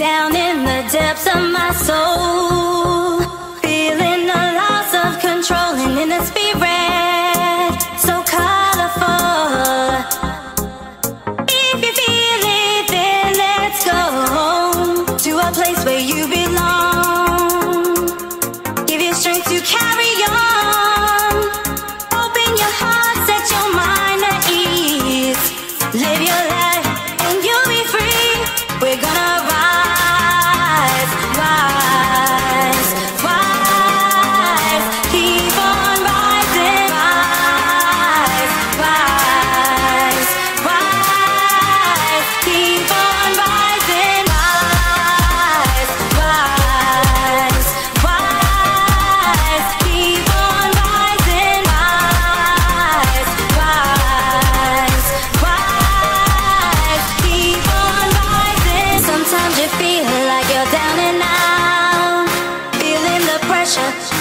down in the depths of my soul. Feeling the loss of control and in the spirit, so colorful. If you feel it, then let's go home to a place where you belong. Give you strength to carry on. touch.